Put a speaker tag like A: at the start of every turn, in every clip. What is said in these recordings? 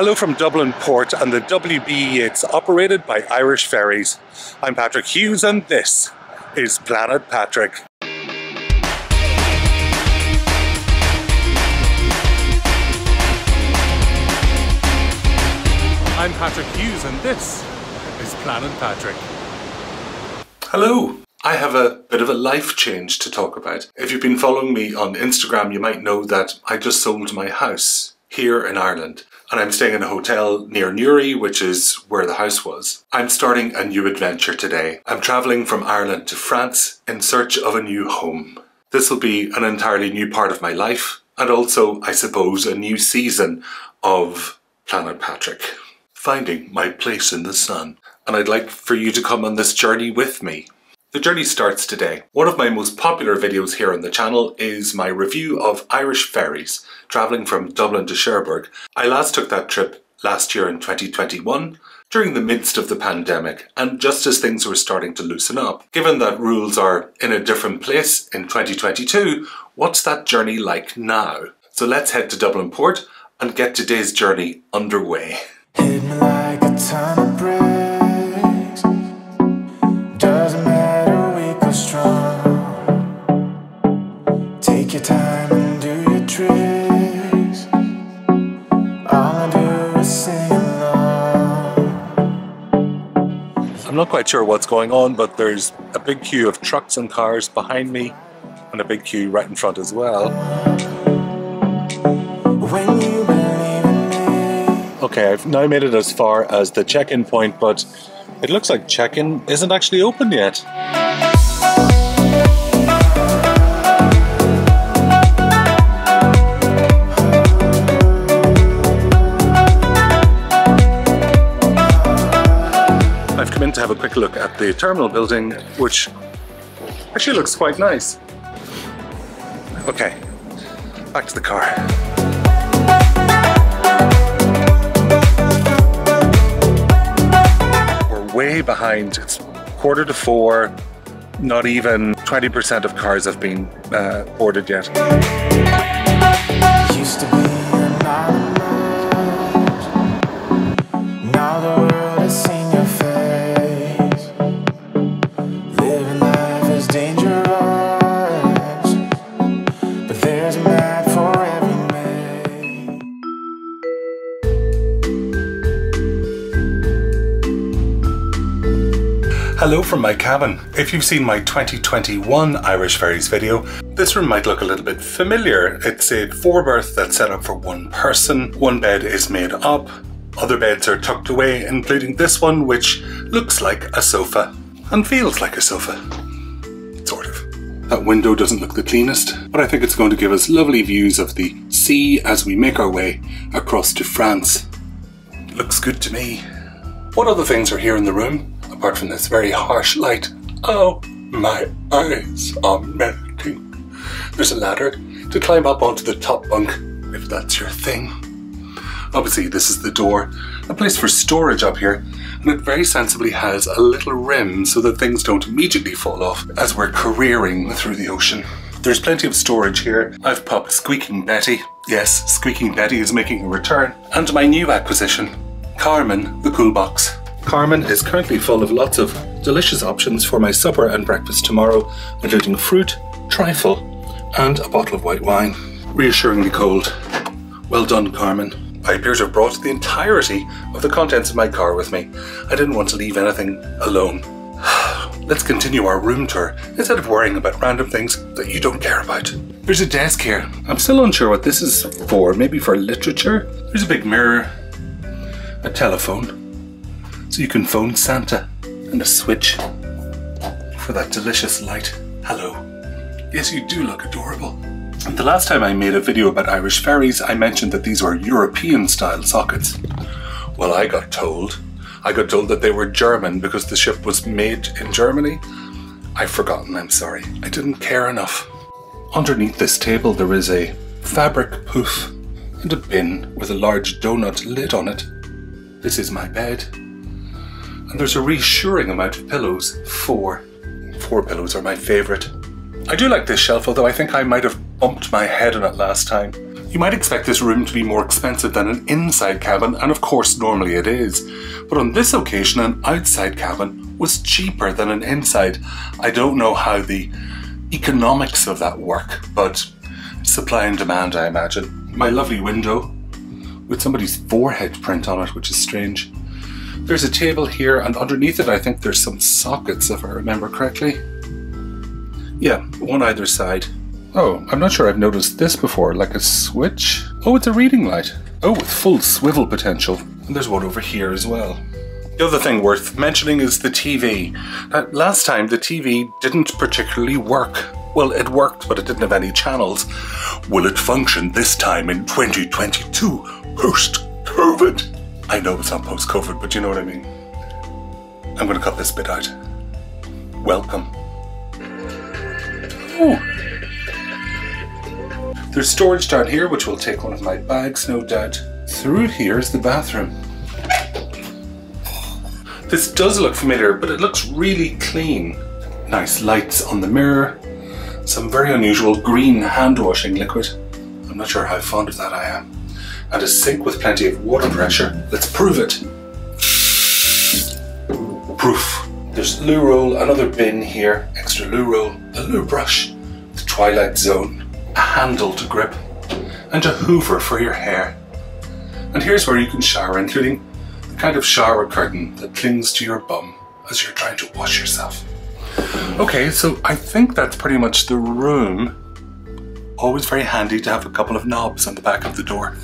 A: Hello from Dublin Port and the WB Yeats operated by Irish Ferries. I'm Patrick Hughes and this is Planet Patrick. I'm Patrick Hughes and this is Planet Patrick. Hello! I have a bit of a life change to talk about. If you've been following me on Instagram, you might know that I just sold my house here in Ireland and I'm staying in a hotel near Newry, which is where the house was. I'm starting a new adventure today. I'm travelling from Ireland to France in search of a new home. This will be an entirely new part of my life and also, I suppose, a new season of Planet Patrick. Finding my place in the sun. And I'd like for you to come on this journey with me. The journey starts today. One of my most popular videos here on the channel is my review of Irish ferries, travelling from Dublin to Cherbourg. I last took that trip last year in 2021, during the midst of the pandemic, and just as things were starting to loosen up. Given that rules are in a different place in 2022, what's that journey like now? So let's head to Dublin Port and get today's journey underway. Not quite sure what's going on, but there's a big queue of trucks and cars behind me and a big queue right in front as well. Okay, I've now made it as far as the check-in point, but it looks like check-in isn't actually open yet. Have a quick look at the terminal building, which actually looks quite nice. Okay, back to the car. We're way behind. It's quarter to four. Not even 20% of cars have been uh, boarded yet. Hello from my cabin. If you've seen my 2021 Irish Ferries video, this room might look a little bit familiar. It's a four berth that's set up for one person. One bed is made up, other beds are tucked away, including this one, which looks like a sofa and feels like a sofa. Sort of. That window doesn't look the cleanest, but I think it's going to give us lovely views of the sea as we make our way across to France. Looks good to me. What other things are here in the room? Apart from this very harsh light. Oh, my eyes are melting. There's a ladder to climb up onto the top bunk, if that's your thing. Obviously, this is the door, a place for storage up here, and it very sensibly has a little rim so that things don't immediately fall off as we're careering through the ocean. There's plenty of storage here. I've popped Squeaking Betty. Yes, Squeaking Betty is making a return. And my new acquisition, Carmen the Cool Box. Carmen is currently full of lots of delicious options for my supper and breakfast tomorrow, including fruit, trifle, and a bottle of white wine. Reassuringly cold. Well done, Carmen. I appear to have brought the entirety of the contents of my car with me. I didn't want to leave anything alone. Let's continue our room tour instead of worrying about random things that you don't care about. There's a desk here. I'm still unsure what this is for. Maybe for literature? There's a big mirror, a telephone, so you can phone Santa and a switch for that delicious light. Hello. Yes, you do look adorable. And the last time I made a video about Irish ferries, I mentioned that these were European style sockets. Well, I got told. I got told that they were German because the ship was made in Germany. I've forgotten, I'm sorry. I didn't care enough. Underneath this table there is a fabric poof and a bin with a large donut lid on it. This is my bed and there's a reassuring amount of pillows. Four. Four pillows are my favourite. I do like this shelf, although I think I might have bumped my head on it last time. You might expect this room to be more expensive than an inside cabin, and of course, normally it is. But on this occasion, an outside cabin was cheaper than an inside. I don't know how the economics of that work, but supply and demand, I imagine. My lovely window with somebody's forehead print on it, which is strange. There's a table here, and underneath it, I think there's some sockets, if I remember correctly. Yeah, one either side. Oh, I'm not sure I've noticed this before, like a switch. Oh, it's a reading light. Oh, with full swivel potential. And there's one over here as well. The other thing worth mentioning is the TV. Now, last time the TV didn't particularly work. Well, it worked, but it didn't have any channels. Will it function this time in 2022, post-COVID? I know it's not post-COVID, but you know what I mean. I'm going to cut this bit out. Welcome. Oh, there's storage down here, which will take one of my bags, no doubt. Through here is the bathroom. This does look familiar, but it looks really clean. Nice lights on the mirror. Some very unusual green hand washing liquid. I'm not sure how fond of that I am. And a sink with plenty of water pressure. Let's prove it. Proof. There's loo roll, another bin here, extra loo roll, a loo brush, the Twilight Zone, a handle to grip, and a hoover for your hair. And here's where you can shower, including the kind of shower curtain that clings to your bum as you're trying to wash yourself. Okay, so I think that's pretty much the room. Always very handy to have a couple of knobs on the back of the door.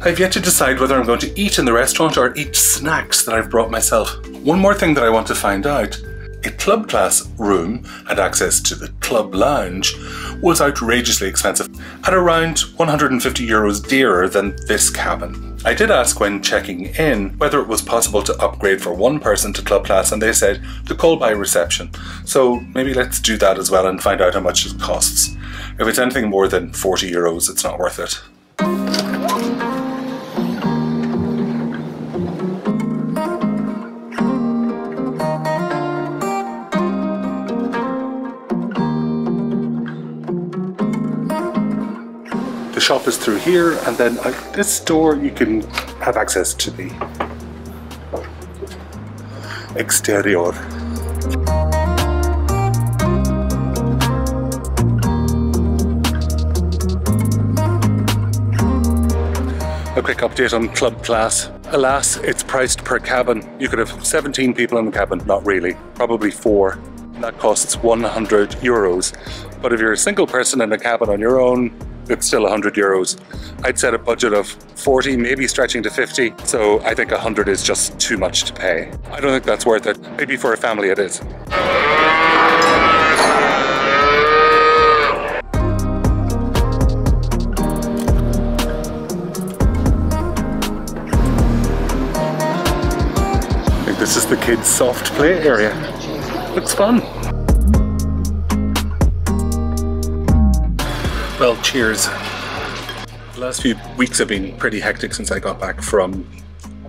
A: I've yet to decide whether I'm going to eat in the restaurant or eat snacks that I've brought myself. One more thing that I want to find out a club class room and access to the club lounge was outrageously expensive, at around 150 euros dearer than this cabin. I did ask when checking in whether it was possible to upgrade for one person to club class, and they said to call by reception. So maybe let's do that as well and find out how much it costs. If it's anything more than 40 euros, it's not worth it. Shop is through here, and then at this door you can have access to the exterior. A quick update on Club Class. Alas, it's priced per cabin. You could have 17 people in the cabin, not really, probably four. That costs 100 euros. But if you're a single person in a cabin on your own, it's still 100 euros. I'd set a budget of 40, maybe stretching to 50. So I think 100 is just too much to pay. I don't think that's worth it. Maybe for a family it is. I think this is the kids' soft play area. Looks fun. Well, cheers. The last few weeks have been pretty hectic since I got back from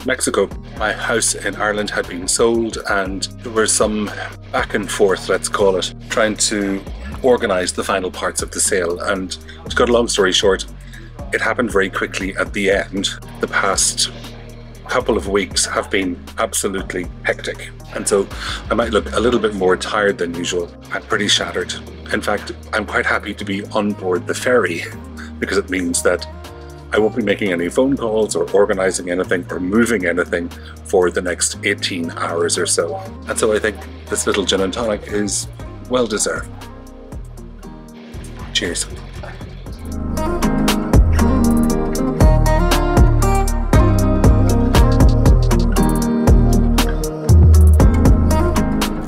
A: Mexico. My house in Ireland had been sold, and there was some back and forth, let's call it, trying to organise the final parts of the sale. And to cut a long story short, it happened very quickly at the end. The past couple of weeks have been absolutely hectic. And so I might look a little bit more tired than usual. I'm pretty shattered. In fact, I'm quite happy to be on board the ferry because it means that I won't be making any phone calls or organizing anything or moving anything for the next 18 hours or so. And so I think this little gin and tonic is well deserved. Cheers.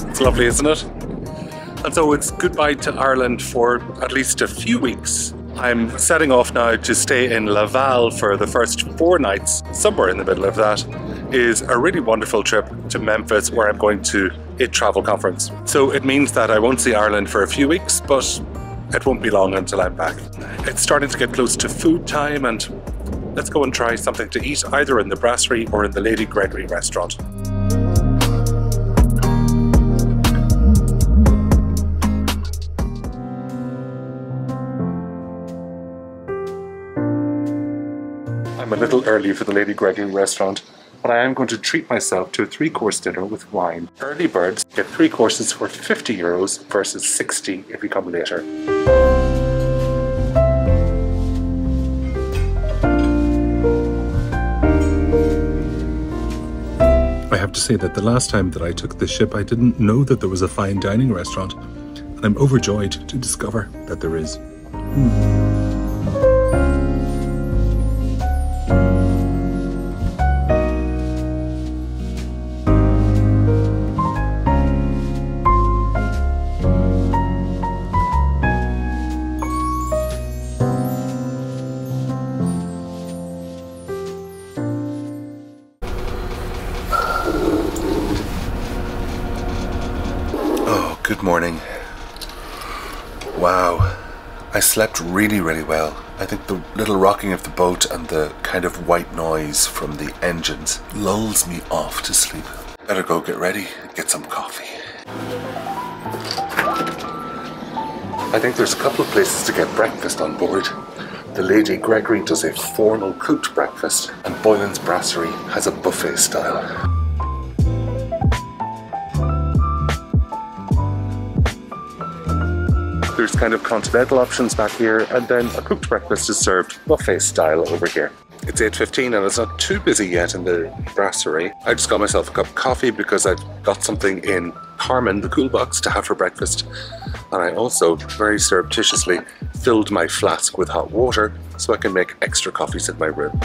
A: It's lovely, isn't it? And so it's goodbye to Ireland for at least a few weeks. I'm setting off now to stay in Laval for the first four nights. Somewhere in the middle of that is a really wonderful trip to Memphis where I'm going to a travel conference. So it means that I won't see Ireland for a few weeks, but it won't be long until I'm back. It's starting to get close to food time and let's go and try something to eat either in the brasserie or in the Lady Gregory restaurant. I'm a little early for the Lady Gregory restaurant, but I am going to treat myself to a three course dinner with wine. Early birds get three courses for 50 euros versus 60 if you come later. I have to say that the last time that I took the ship, I didn't know that there was a fine dining restaurant, and I'm overjoyed to discover that there is. Mm. Slept really, really well. I think the little rocking of the boat and the kind of white noise from the engines lulls me off to sleep. Better go get ready and get some coffee. I think there's a couple of places to get breakfast on board. The Lady Gregory does a formal cooked breakfast, and Boylan's Brasserie has a buffet style. There's kind of continental options back here, and then a cooked breakfast is served buffet style over here. It's 8.15 and it's not too busy yet in the brasserie. I just got myself a cup of coffee because I've got something in Carmen, the cool box, to have for breakfast. And I also, very surreptitiously, filled my flask with hot water so I can make extra coffees in my room.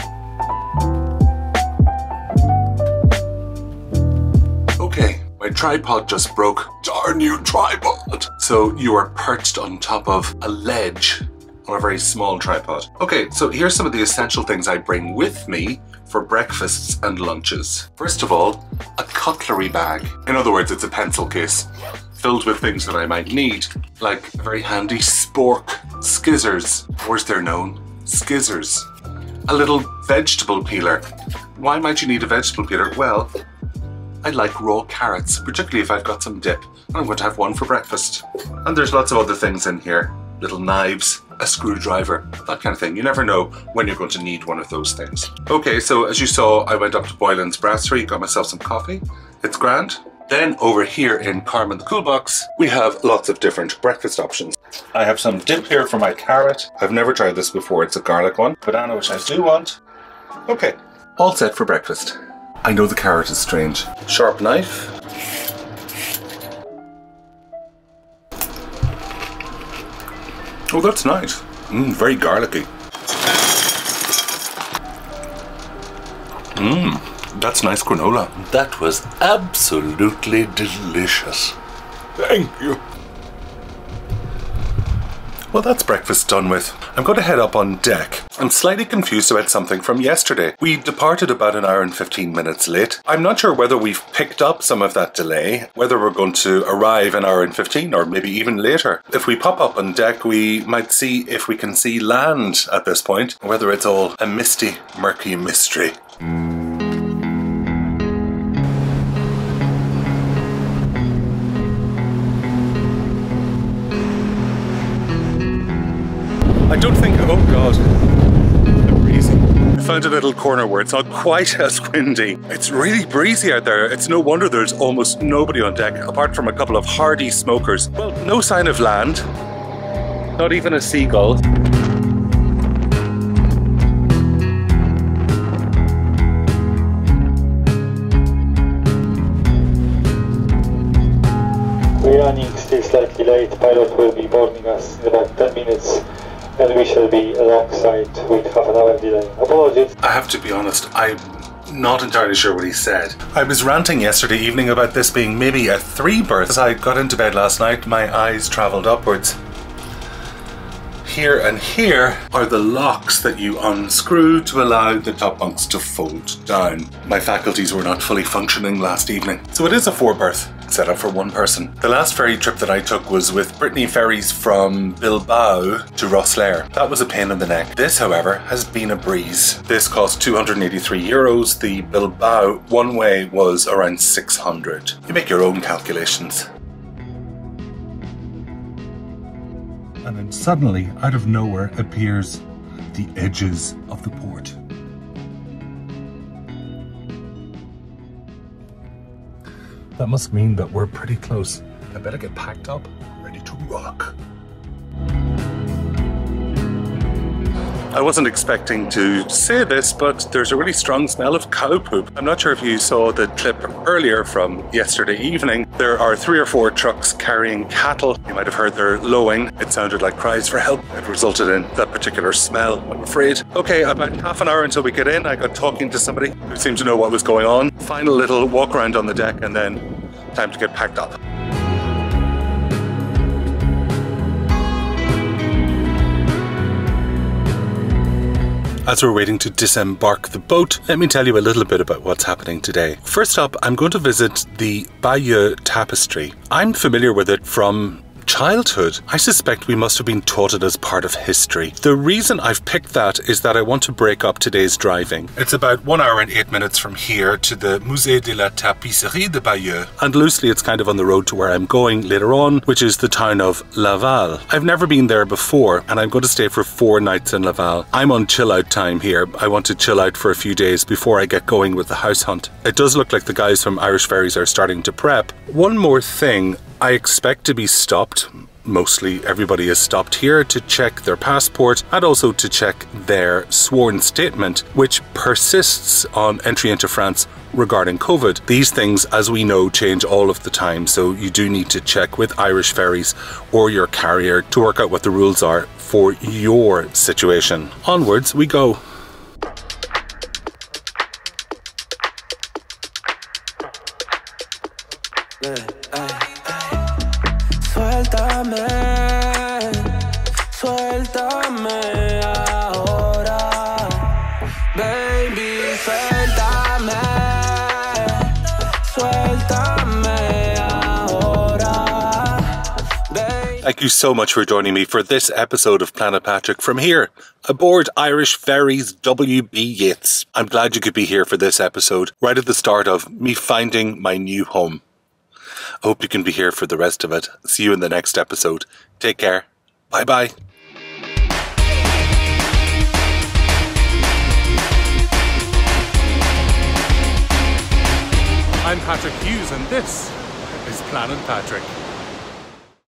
A: My tripod just broke. Darn you, tripod! So you are perched on top of a ledge on a very small tripod. Okay, so here's some of the essential things I bring with me for breakfasts and lunches. First of all, a cutlery bag. In other words, it's a pencil case filled with things that I might need, like a very handy spork, skizzers, where's they're known? Skizzers. A little vegetable peeler. Why might you need a vegetable peeler? Well, I like raw carrots, particularly if I've got some dip. And I'm going to have one for breakfast. And there's lots of other things in here. Little knives, a screwdriver, that kind of thing. You never know when you're going to need one of those things. Okay, so as you saw, I went up to Boylan's Brasserie, got myself some coffee. It's grand. Then over here in Carmen the Cool Box, we have lots of different breakfast options. I have some dip here for my carrot. I've never tried this before, it's a garlic one. Banana, which I do want. Okay, all set for breakfast. I know the carrot is strange. Sharp knife. Oh, that's nice. Mmm, very garlicky. Mmm, that's nice granola. That was absolutely delicious. Thank you. Well, that's breakfast done with. I'm going to head up on deck. I'm slightly confused about something from yesterday. We departed about an hour and 15 minutes late. I'm not sure whether we've picked up some of that delay, whether we're going to arrive an hour and 15 or maybe even later. If we pop up on deck, we might see if we can see land at this point, whether it's all a misty, murky mystery. I a little corner where it's not quite as windy. It's really breezy out there. It's no wonder there's almost nobody on deck, apart from a couple of hardy smokers. Well, no sign of land, not even a seagull.
B: We're running still slightly late. Pilot will be boarding us in about 10 minutes and we shall be alongside with half an hour delay. Apologies.
A: I have to be honest, I'm not entirely sure what he said. I was ranting yesterday evening about this being maybe a three berth. As I got into bed last night, my eyes travelled upwards. Here and here are the locks that you unscrew to allow the top bunks to fold down. My faculties were not fully functioning last evening. So it is a four berth set up for one person. The last ferry trip that I took was with Brittany Ferries from Bilbao to Rosslare. That was a pain in the neck. This, however, has been a breeze. This cost 283 euros. The Bilbao one way was around 600. You make your own calculations. And then suddenly, out of nowhere, appears the edges of the port. That must mean that we're pretty close. I better get packed up, ready to rock. I wasn't expecting to say this, but there's a really strong smell of cow poop. I'm not sure if you saw the clip earlier from yesterday evening. There are three or four trucks carrying cattle. You might have heard their lowing. It sounded like cries for help. It resulted in that particular smell, I'm afraid. Okay, about half an hour until we get in, I got talking to somebody who seemed to know what was going on. Final little walk around on the deck and then time to get packed up. As we're waiting to disembark the boat, let me tell you a little bit about what's happening today. First up, I'm going to visit the Bayeux Tapestry. I'm familiar with it from childhood. I suspect we must have been taught it as part of history. The reason I've picked that is that I want to break up today's driving. It's about one hour and eight minutes from here to the Musée de la Tapisserie de Bayeux, and loosely it's kind of on the road to where I'm going later on, which is the town of Laval. I've never been there before, and I'm going to stay for four nights in Laval. I'm on chill out time here. I want to chill out for a few days before I get going with the house hunt. It does look like the guys from Irish Ferries are starting to prep. One more thing, I expect to be stopped. Mostly everybody is stopped here to check their passport and also to check their sworn statement, which persists on entry into France regarding COVID. These things, as we know, change all of the time, so you do need to check with Irish Ferries or your carrier to work out what the rules are for your situation. Onwards we go. Thank you so much for joining me for this episode of Planet Patrick from here, aboard Irish Ferries WB Yeats. I'm glad you could be here for this episode, right at the start of me finding my new home. I hope you can be here for the rest of it. See you in the next episode. Take care. Bye bye. I'm Patrick Hughes, and this is Planet Patrick.